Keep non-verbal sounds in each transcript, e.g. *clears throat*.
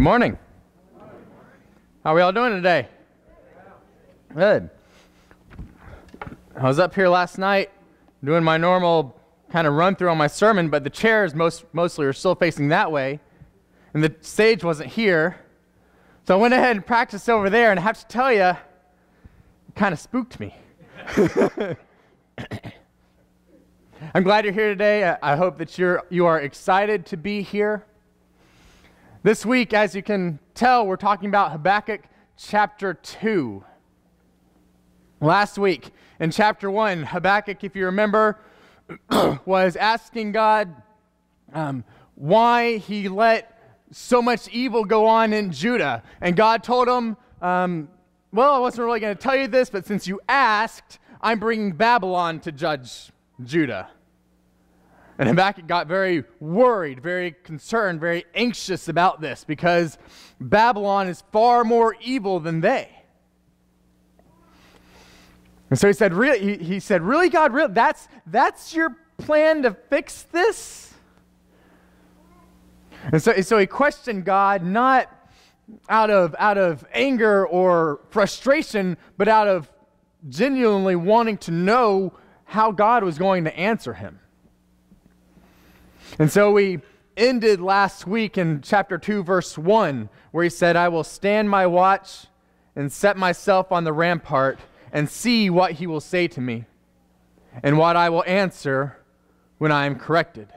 Good morning. How are we all doing today? Good. I was up here last night doing my normal kind of run through on my sermon, but the chairs most, mostly are still facing that way, and the stage wasn't here. So I went ahead and practiced over there, and I have to tell you, it kind of spooked me. *laughs* I'm glad you're here today. I hope that you're, you are excited to be here. This week, as you can tell, we're talking about Habakkuk chapter 2. Last week, in chapter 1, Habakkuk, if you remember, *clears throat* was asking God um, why he let so much evil go on in Judah. And God told him, um, Well, I wasn't really going to tell you this, but since you asked, I'm bringing Babylon to judge Judah. And Habakkuk got very worried, very concerned, very anxious about this because Babylon is far more evil than they. And so he said, really, he, he said, really, God, really, that's, that's your plan to fix this? And so, so he questioned God not out of, out of anger or frustration, but out of genuinely wanting to know how God was going to answer him. And so we ended last week in chapter 2, verse 1, where he said, I will stand my watch and set myself on the rampart and see what he will say to me and what I will answer when I am corrected.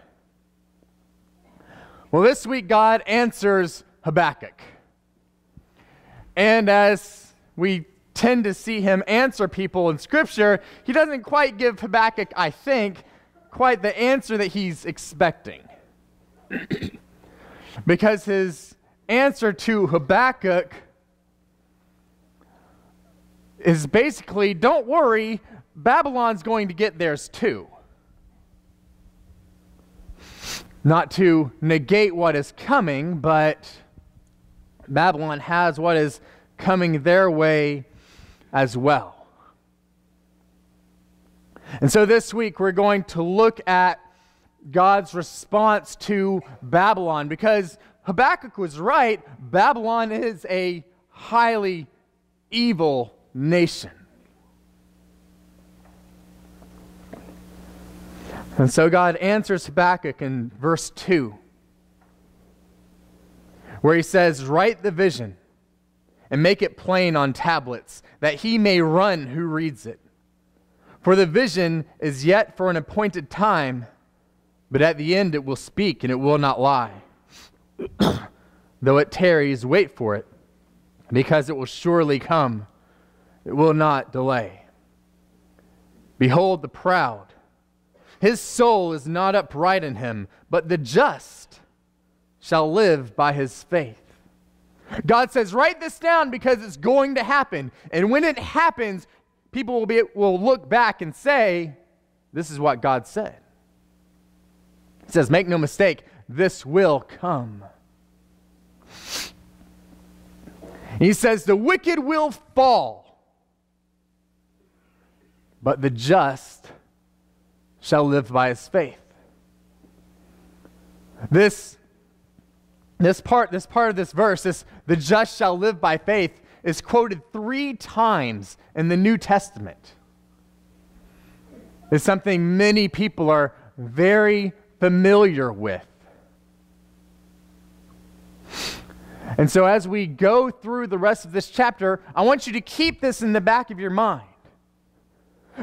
Well, this week, God answers Habakkuk. And as we tend to see him answer people in Scripture, he doesn't quite give Habakkuk, I think, quite the answer that he's expecting. *clears throat* because his answer to Habakkuk is basically don't worry, Babylon's going to get theirs too. Not to negate what is coming, but Babylon has what is coming their way as well. And so this week we're going to look at God's response to Babylon because Habakkuk was right. Babylon is a highly evil nation. And so God answers Habakkuk in verse 2, where he says, Write the vision and make it plain on tablets, that he may run who reads it. For the vision is yet for an appointed time, but at the end it will speak and it will not lie. *clears throat* Though it tarries, wait for it, because it will surely come. It will not delay. Behold the proud. His soul is not upright in him, but the just shall live by his faith. God says, write this down because it's going to happen. And when it happens, people will, be, will look back and say, This is what God said. He says, Make no mistake, this will come. He says, The wicked will fall, but the just shall live by his faith. This, this part, this part of this verse, this the just shall live by faith, is quoted three times in the New Testament. It's something many people are very familiar with. And so, as we go through the rest of this chapter, I want you to keep this in the back of your mind.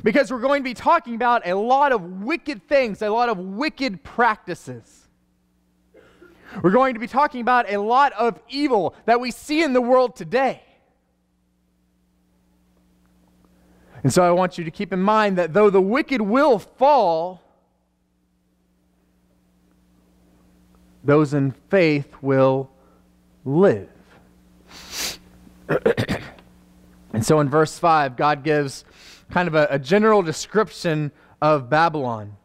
Because we're going to be talking about a lot of wicked things, a lot of wicked practices. We're going to be talking about a lot of evil that we see in the world today. And so I want you to keep in mind that though the wicked will fall, those in faith will live. *clears throat* and so in verse 5, God gives kind of a, a general description of Babylon.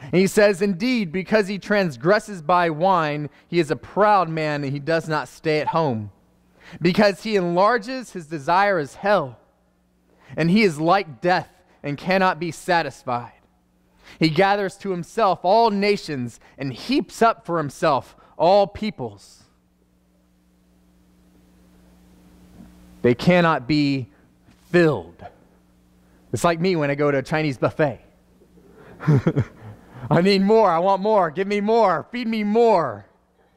And he says, Indeed, because he transgresses by wine, he is a proud man and he does not stay at home. Because he enlarges, his desire is hell and he is like death and cannot be satisfied. He gathers to himself all nations and heaps up for himself all peoples. They cannot be filled. It's like me when I go to a Chinese buffet. *laughs* I need more. I want more. Give me more. Feed me more.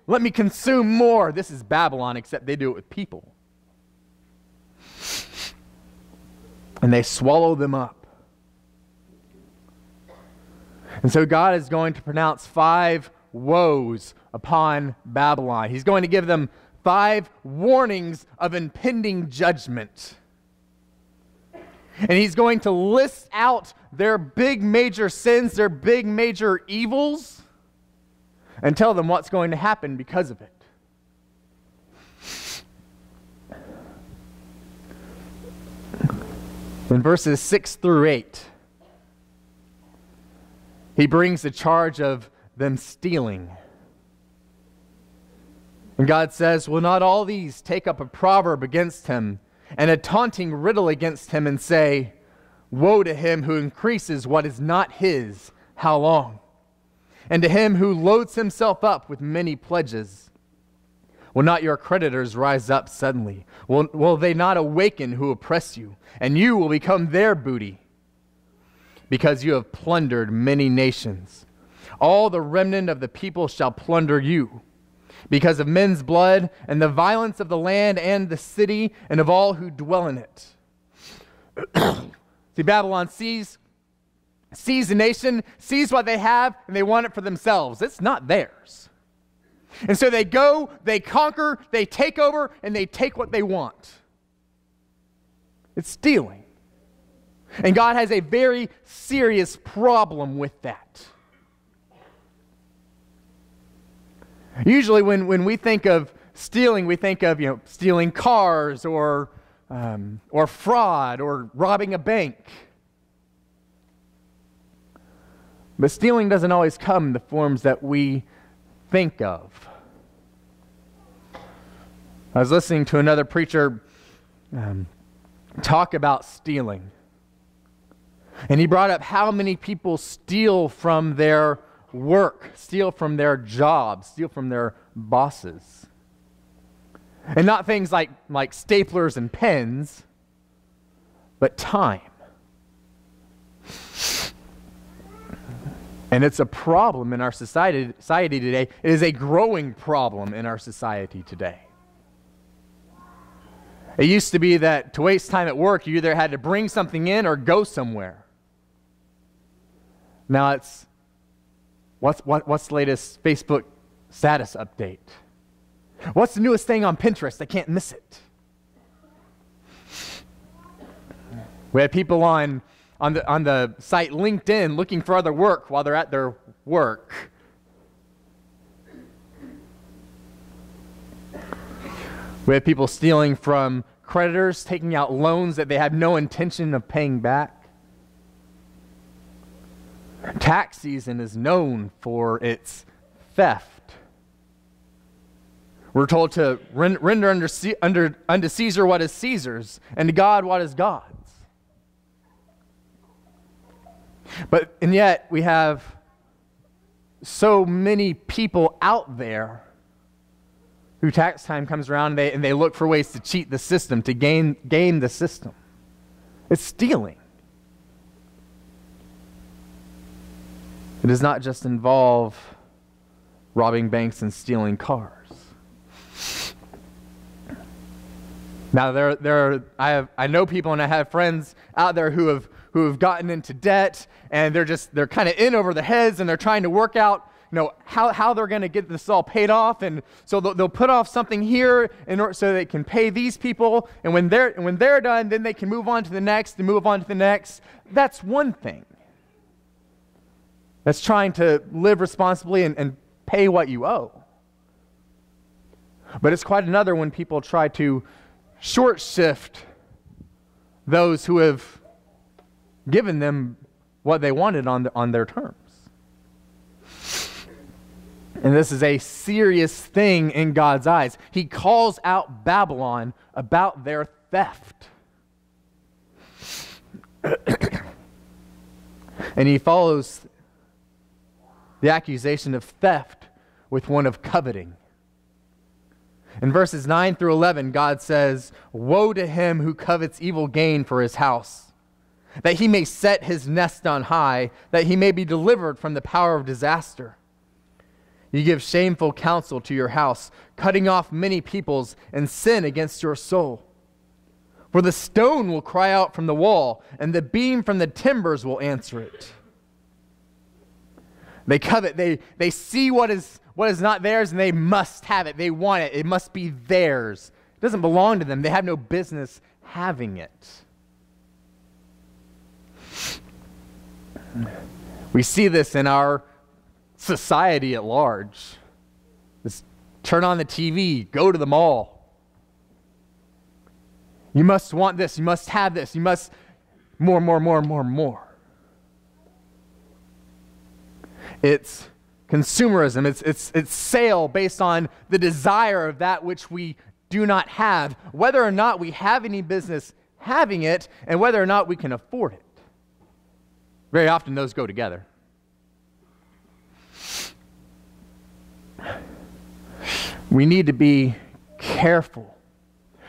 Let me consume more. This is Babylon, except they do it with people. And they swallow them up. And so God is going to pronounce five woes upon Babylon. He's going to give them five warnings of impending judgment. And he's going to list out their big major sins, their big major evils, and tell them what's going to happen because of it. In verses 6 through 8, he brings the charge of them stealing. And God says, Will not all these take up a proverb against him and a taunting riddle against him and say, Woe to him who increases what is not his, how long? And to him who loads himself up with many pledges. Will not your creditors rise up suddenly? Will, will they not awaken who oppress you? And you will become their booty because you have plundered many nations. All the remnant of the people shall plunder you because of men's blood and the violence of the land and the city and of all who dwell in it. *coughs* See, Babylon sees, sees the nation, sees what they have, and they want it for themselves. It's not theirs. And so they go, they conquer, they take over, and they take what they want. It's stealing. And God has a very serious problem with that. Usually, when, when we think of stealing, we think of you know, stealing cars or, um, or fraud or robbing a bank. But stealing doesn't always come in the forms that we think of. I was listening to another preacher um, talk about stealing. And he brought up how many people steal from their work, steal from their jobs, steal from their bosses. And not things like, like staplers and pens, but time. And it's a problem in our society, society today. It is a growing problem in our society today. It used to be that to waste time at work, you either had to bring something in or go somewhere. Now it's What's, what, what's the latest Facebook status update? What's the newest thing on Pinterest? I can't miss it. We have people on, on, the, on the site LinkedIn looking for other work while they're at their work. We have people stealing from creditors, taking out loans that they have no intention of paying back. Tax season is known for its theft. We're told to render under, under, unto Caesar what is Caesar's, and to God what is God's. But, and yet, we have so many people out there who tax time comes around and they, and they look for ways to cheat the system, to gain, game the system. It's stealing. It does not just involve robbing banks and stealing cars. Now, there, there are, I, have, I know people and I have friends out there who have, who have gotten into debt and they're just, they're kind of in over their heads and they're trying to work out, you know, how, how they're going to get this all paid off. And so they'll, they'll put off something here in order, so they can pay these people. And when they're, when they're done, then they can move on to the next and move on to the next. That's one thing that's trying to live responsibly and, and pay what you owe. But it's quite another when people try to short shift those who have given them what they wanted on, the, on their terms. And this is a serious thing in God's eyes. He calls out Babylon about their theft. *coughs* and he follows the accusation of theft with one of coveting. In verses 9 through 11, God says, Woe to him who covets evil gain for his house, that he may set his nest on high, that he may be delivered from the power of disaster. You give shameful counsel to your house, cutting off many peoples and sin against your soul. For the stone will cry out from the wall, and the beam from the timbers will answer it. They covet, they, they see what is, what is not theirs, and they must have it. They want it. It must be theirs. It doesn't belong to them. They have no business having it. We see this in our society at large. Turn on the TV, go to the mall. You must want this, you must have this, you must more, more, more, more, more. It's consumerism, it's, it's, it's sale based on the desire of that which we do not have, whether or not we have any business having it, and whether or not we can afford it. Very often those go together. we need to be careful,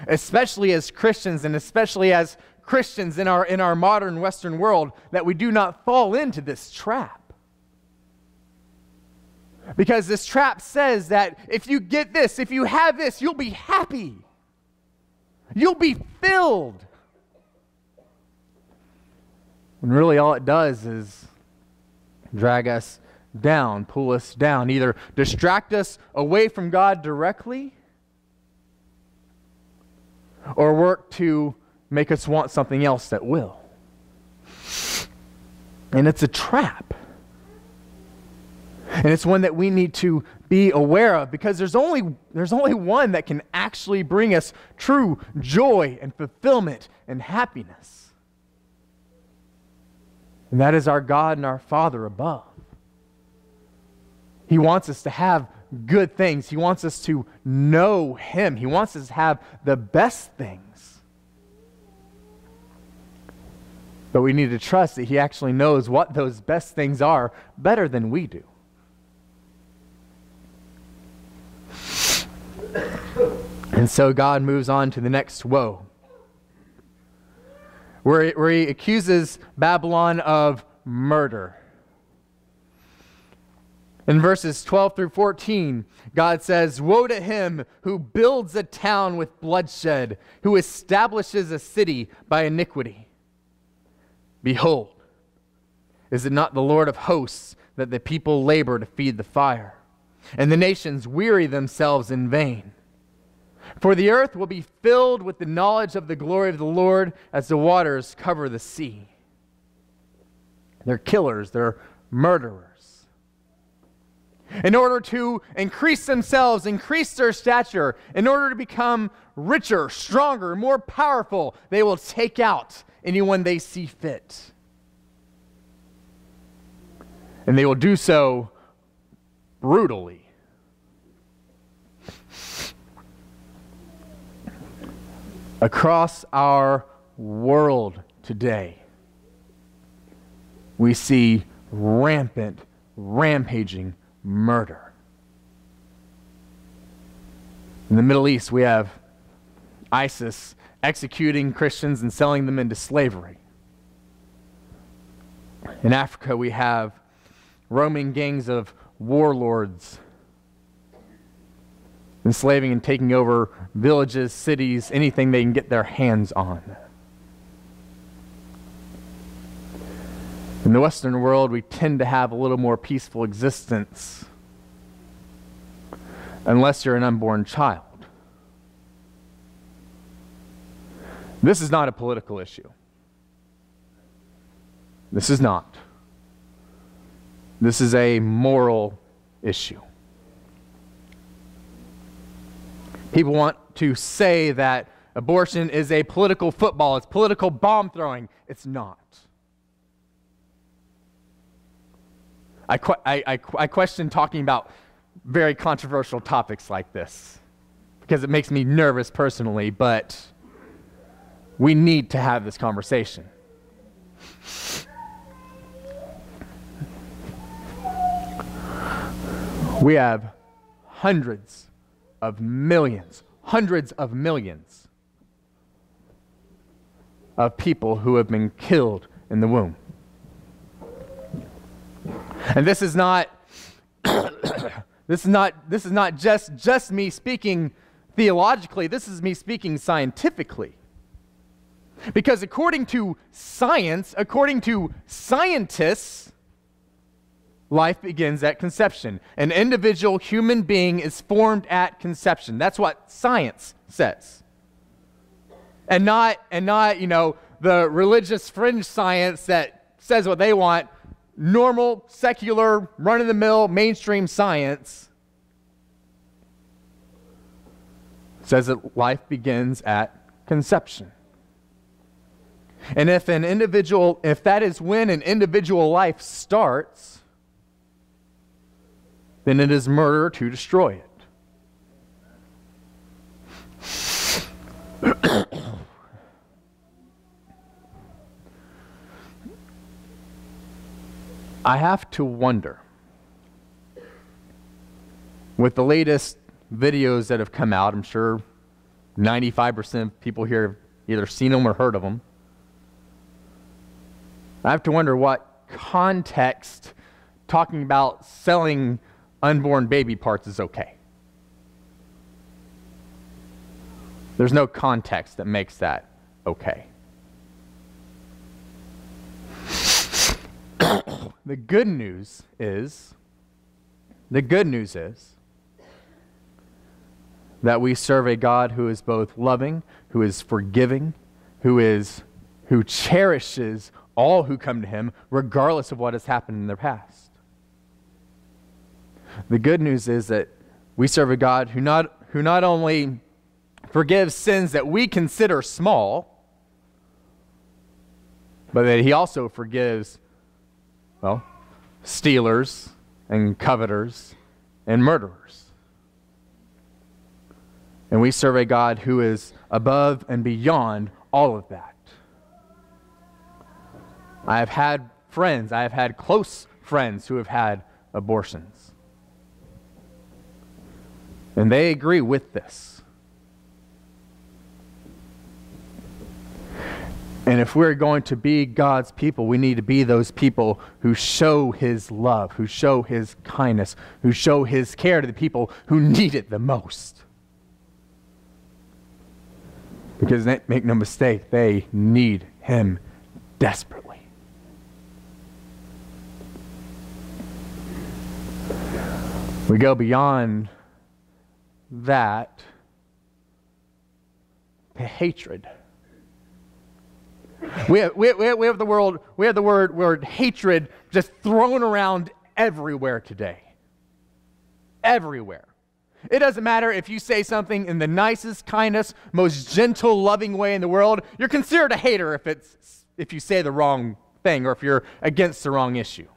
especially as Christians and especially as Christians in our, in our modern Western world, that we do not fall into this trap. Because this trap says that if you get this, if you have this, you'll be happy. You'll be filled. When really all it does is drag us down, pull us down, either distract us away from God directly or work to make us want something else that will. And it's a trap. And it's one that we need to be aware of because there's only, there's only one that can actually bring us true joy and fulfillment and happiness. And that is our God and our Father above. He wants us to have good things. He wants us to know Him. He wants us to have the best things. But we need to trust that He actually knows what those best things are better than we do. And so God moves on to the next woe, where, where he accuses Babylon of murder. In verses 12 through 14, God says, Woe to him who builds a town with bloodshed, who establishes a city by iniquity. Behold, is it not the Lord of hosts that the people labor to feed the fire, and the nations weary themselves in vain? For the earth will be filled with the knowledge of the glory of the Lord as the waters cover the sea. They're killers, they're murderers in order to increase themselves, increase their stature, in order to become richer, stronger, more powerful, they will take out anyone they see fit. And they will do so brutally. Across our world today, we see rampant, rampaging murder. In the Middle East, we have ISIS executing Christians and selling them into slavery. In Africa, we have roaming gangs of warlords enslaving and taking over villages, cities, anything they can get their hands on. In the Western world, we tend to have a little more peaceful existence unless you're an unborn child. This is not a political issue. This is not. This is a moral issue. People want to say that abortion is a political football, it's political bomb throwing. It's not. I, I, I, I question talking about very controversial topics like this because it makes me nervous personally, but we need to have this conversation. We have hundreds of millions, hundreds of millions of people who have been killed in the womb. And this is not *coughs* this is not this is not just just me speaking theologically, this is me speaking scientifically. Because according to science, according to scientists, life begins at conception. An individual human being is formed at conception. That's what science says. And not and not, you know, the religious fringe science that says what they want, normal, secular, run of the mill, mainstream science says that life begins at conception. And if an individual, if that is when an individual life starts, then it is murder to destroy it. I have to wonder, with the latest videos that have come out, I'm sure 95% of people here have either seen them or heard of them. I have to wonder what context talking about selling unborn baby parts is okay. There's no context that makes that okay. *coughs* the good news is the good news is that we serve a God who is both loving, who is forgiving, who is who cherishes all who come to him regardless of what has happened in their past. The good news is that we serve a God who not who not only forgives sins that we consider small, but that he also forgives well, stealers and coveters and murderers. And we serve a God who is above and beyond all of that. I have had friends, I have had close friends who have had abortions. And they agree with this. And if we're going to be God's people, we need to be those people who show His love, who show His kindness, who show His care to the people who need it the most. Because make no mistake, they need Him desperately. We go beyond that to hatred. We have, we, we have the world, we have the word, word hatred just thrown around everywhere today. Everywhere. It doesn't matter if you say something in the nicest, kindest, most gentle, loving way in the world. You're considered a hater if, it's, if you say the wrong thing or if you're against the wrong issue.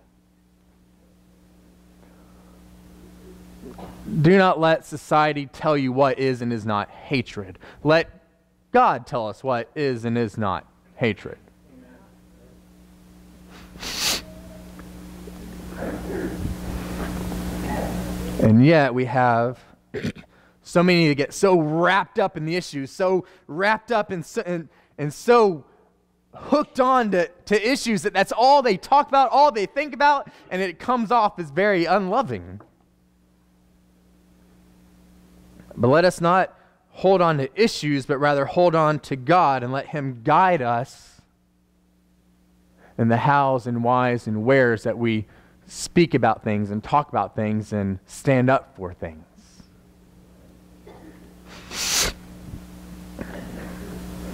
Do not let society tell you what is and is not hatred. Let God tell us what is and is not hatred. And yet we have *clears throat* so many that get so wrapped up in the issues, so wrapped up and so, and, and so hooked on to, to issues that that's all they talk about, all they think about, and it comes off as very unloving. But let us not hold on to issues, but rather hold on to God and let Him guide us in the hows and whys and wheres that we speak about things and talk about things and stand up for things.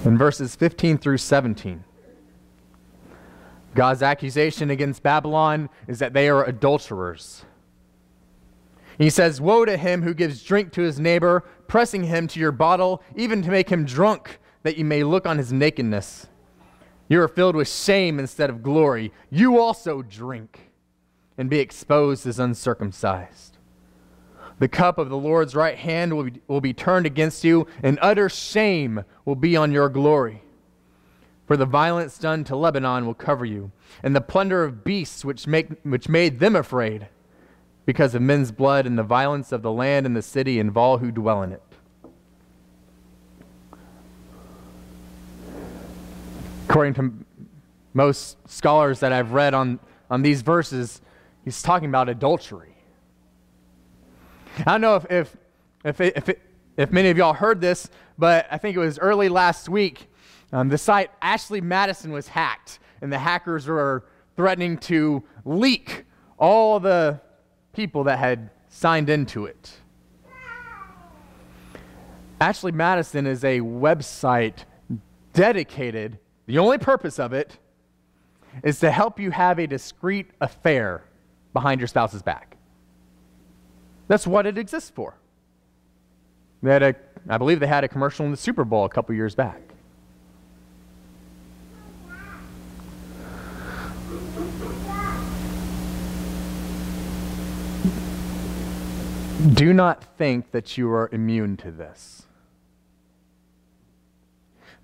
In verses 15 through 17, God's accusation against Babylon is that they are adulterers. He says, Woe to him who gives drink to his neighbor, pressing him to your bottle, even to make him drunk, that you may look on his nakedness. You are filled with shame instead of glory. You also drink and be exposed as uncircumcised. The cup of the Lord's right hand will be, will be turned against you, and utter shame will be on your glory. For the violence done to Lebanon will cover you, and the plunder of beasts which, make, which made them afraid because of men's blood and the violence of the land and the city and of all who dwell in it. According to most scholars that I've read on, on these verses, he's talking about adultery. I don't know if, if, if, it, if, it, if many of y'all heard this, but I think it was early last week. Um, the site Ashley Madison was hacked, and the hackers were threatening to leak all the people that had signed into it. Ashley Madison is a website dedicated, the only purpose of it is to help you have a discreet affair behind your spouse's back. That's what it exists for. They had a, I believe they had a commercial in the Super Bowl a couple years back. Do not think that you are immune to this.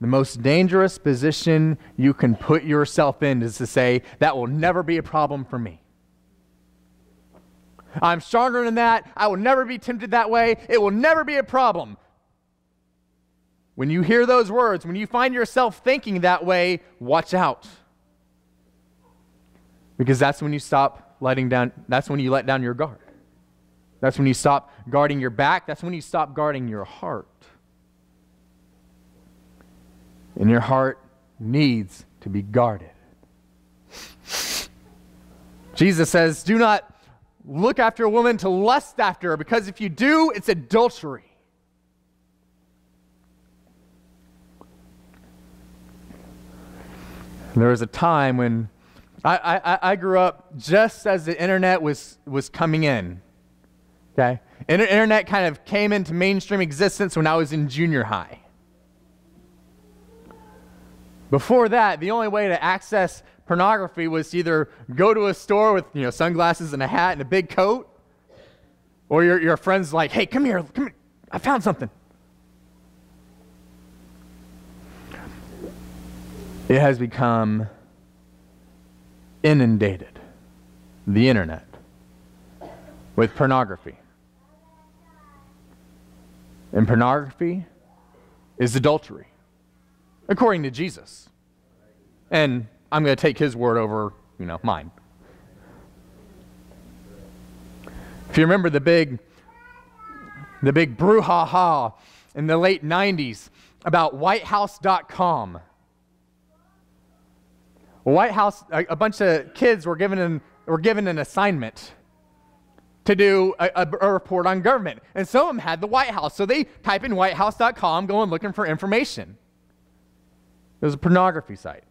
The most dangerous position you can put yourself in is to say, that will never be a problem for me. I'm stronger than that. I will never be tempted that way. It will never be a problem. When you hear those words, when you find yourself thinking that way, watch out. Because that's when you stop letting down, that's when you let down your guard. That's when you stop guarding your back. That's when you stop guarding your heart. And your heart needs to be guarded. Jesus says, Do not look after a woman to lust after her, because if you do, it's adultery. There was a time when I, I, I grew up just as the internet was, was coming in. Okay? Internet kind of came into mainstream existence when I was in junior high. Before that, the only way to access pornography was either go to a store with you know, sunglasses and a hat and a big coat, or your, your friend's like, hey, come here, come here, I found something. It has become inundated, the internet, with pornography. And pornography is adultery, according to Jesus. And I'm going to take his word over, you know, mine. If you remember the big, the big brouhaha in the late 90s about whitehouse.com. White House, a, a bunch of kids were given an, were given an assignment to do a, a, report on government. And some of them had the White House. So they type in whitehouse.com, going looking for information. It was a pornography site.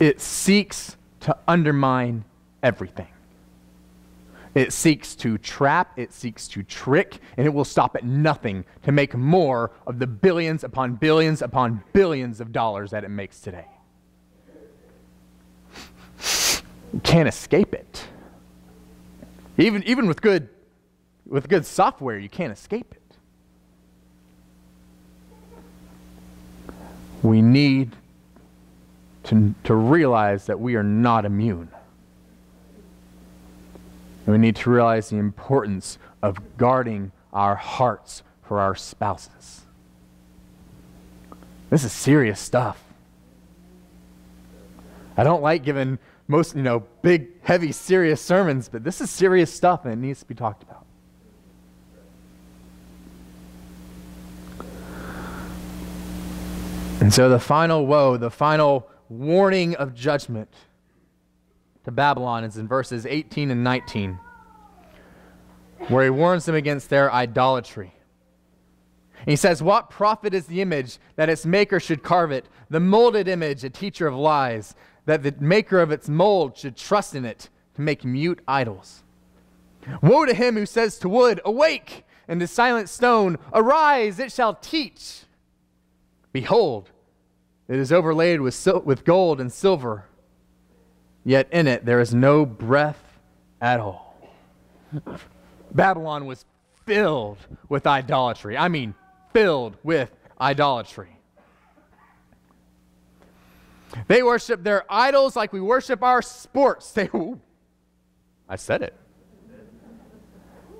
It seeks to undermine everything. It seeks to trap, it seeks to trick, and it will stop at nothing to make more of the billions upon billions upon billions of dollars that it makes today. You can't escape it. Even, even with, good, with good software, you can't escape it. We need to, to realize that we are not immune. We need to realize the importance of guarding our hearts for our spouses. This is serious stuff. I don't like giving most, you know, big, heavy, serious sermons, but this is serious stuff and it needs to be talked about. And so the final woe, the final warning of judgment to Babylon is in verses 18 and 19, where he warns them against their idolatry. And he says, What profit is the image that its maker should carve it? The molded image, a teacher of lies that the maker of its mold should trust in it to make mute idols. Woe to him who says to wood, Awake, and to silent stone, Arise, it shall teach. Behold, it is overlaid with, sil- with gold and silver, yet in it there is no breath at all. Babylon was filled with idolatry. I mean, filled with idolatry. They worship their idols like we worship our sports. *laughs* They, ooh, I said it.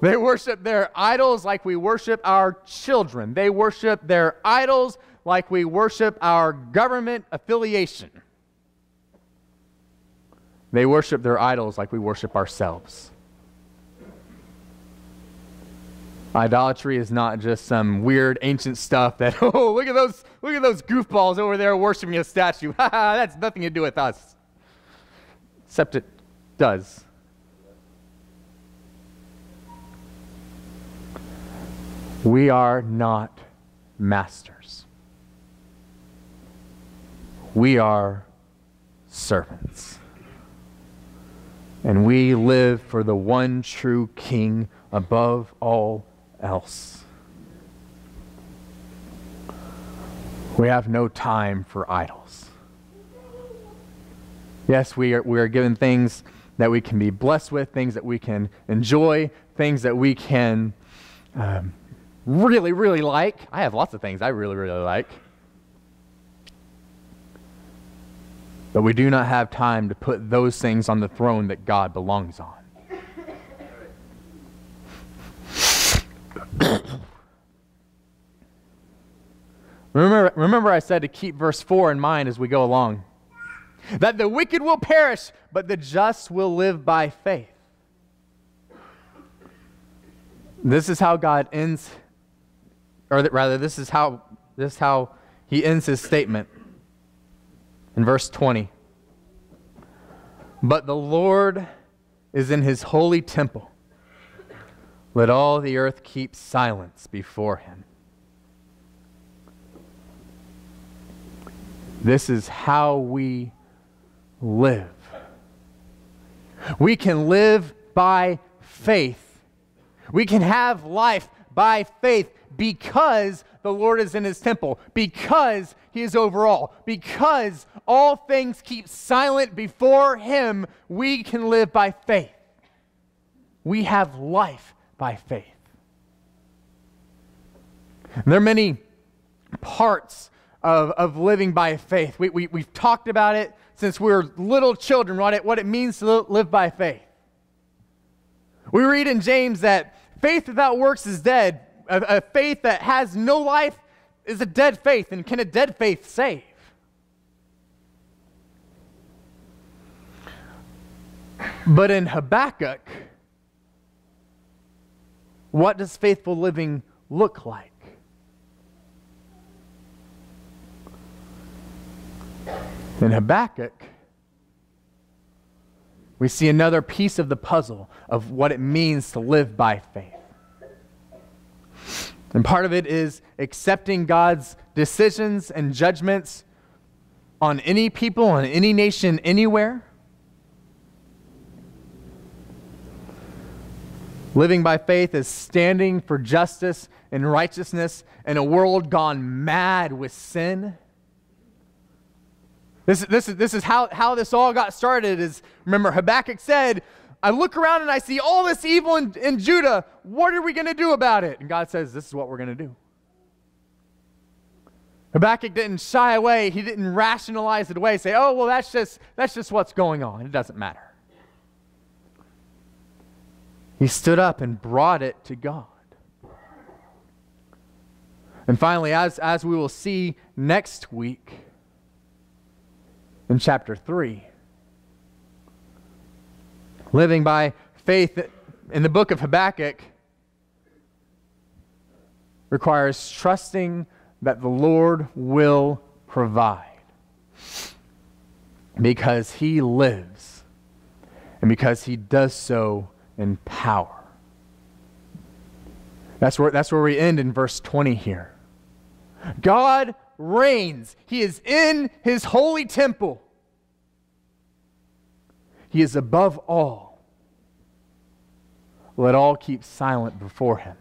They worship their idols like we worship our children. They worship their idols like we worship our government affiliation. They worship their idols like we worship ourselves. Idolatry is not just some weird ancient stuff that, *laughs* oh, look at those, look at those goofballs over there worshiping a statue. *laughs* That's nothing to do with us. Except it does. We are not masters. We are servants. And we live for the one true King above all else. We have no time for idols. Yes, we are, we are given things that we can be blessed with, things that we can enjoy, things that we can um, really, really like. I have lots of things I really, really like. But we do not have time to put those things on the throne that God belongs on. Remember, remember, I said to keep verse 4 in mind as we go along that the wicked will perish, but the just will live by faith. This is how God ends, or rather, this is how, this is how he ends his statement in verse 20. But the Lord is in his holy temple. Let all the earth keep silence before him. This is how we live. We can live by faith. We can have life by faith because the Lord is in his temple, because he is over all, because all things keep silent before him, we can live by faith. We have life by faith. And there are many parts of, of living by faith. We, we, we've talked about it since we were little children, what it, what it means to live by faith. We read in James that faith without works is dead. A, a faith that has no life is a dead faith. And can a dead faith save? But in Habakkuk, what does faithful living look like? In Habakkuk, we see another piece of the puzzle of what it means to live by faith. And part of it is accepting God's decisions and judgments on any people, on any nation, anywhere. Living by faith is standing for justice and righteousness in a world gone mad with sin. This, this, is, this is how, how this all got started is, remember, Habakkuk said, I look around and I see all this evil in, in Judah. What are we going to do about it? And God says, this is what we're going to do. Habakkuk didn't shy away. He didn't rationalize it away, say, oh, well, that's just, that's just what's going on. It doesn't matter. He stood up and brought it to God. And finally, as, as we will see next week, in chapter 3. Living by faith in the book of Habakkuk requires trusting that the Lord will provide because he lives and because he does so in power. That's where, that's where we end in verse 20 here. God reigns. He is in his holy temple. He is above all. Let all keep silent before him.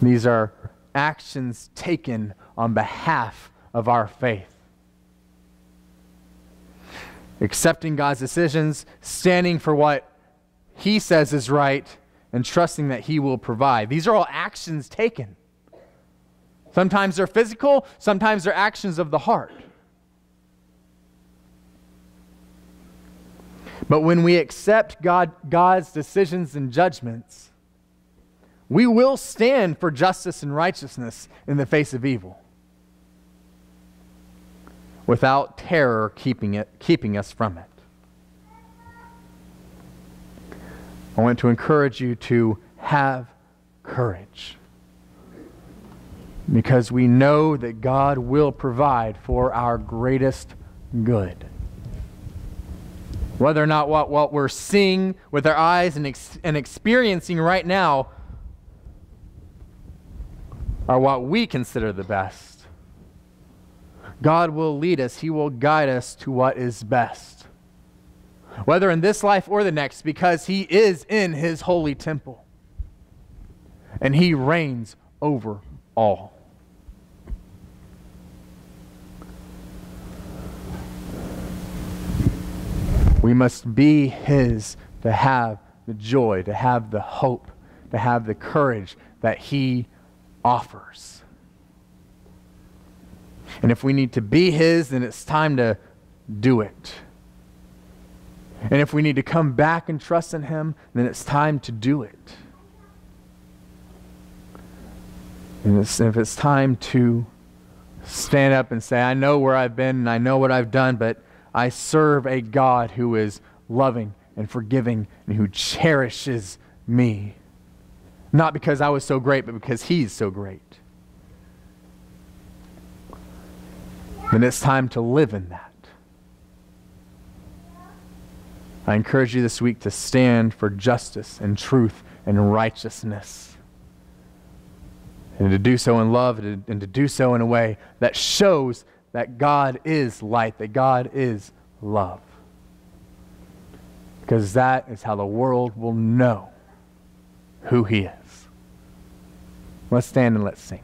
These are actions taken on behalf of our faith. Accepting God's decisions, standing for what He says is right, and trusting that He will provide. These are all actions taken. Sometimes they're physical, sometimes they're actions of the heart. But when we accept God, God's decisions and judgments, we will stand for justice and righteousness in the face of evil without terror keeping, it, keeping us from it. I want to encourage you to have courage because we know that God will provide for our greatest good. Whether or not what, what we're seeing with our eyes and, ex- and experiencing right now are what we consider the best. God will lead us, He will guide us to what is best. Whether in this life or the next, because He is in His holy temple and He reigns over all. We must be His to have the joy, to have the hope, to have the courage that He offers. And if we need to be His, then it's time to do it. And if we need to come back and trust in Him, then it's time to do it. And it's, if it's time to stand up and say, I know where I've been and I know what I've done, but I serve a God who is loving and forgiving and who cherishes me. Not because I was so great, but because He's so great. Then it's time to live in that. I encourage you this week to stand for justice and truth and righteousness. And to do so in love and to do so in a way that shows that God is light, that God is love. Because that is how the world will know who He is. Let's stand and let's sing.